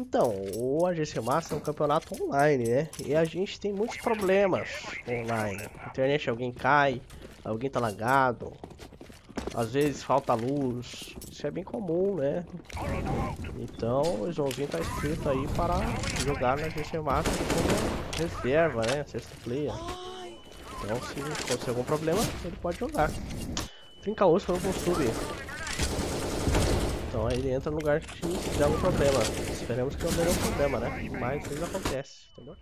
Então, o AGC Master é um campeonato online, né? E a gente tem muitos problemas online. Internet alguém cai, alguém tá lagado, às vezes falta luz, isso é bem comum, né? Então o Joãozinho tá escrito aí para jogar na GC Master como reserva, né? Sexto player. Então se acontecer algum problema, ele pode jogar. Trinca osso para o sub. Então aí ele entra no lugar que der algum problema. Esperemos que não dê nenhum problema, né? Mas isso acontece, entendeu?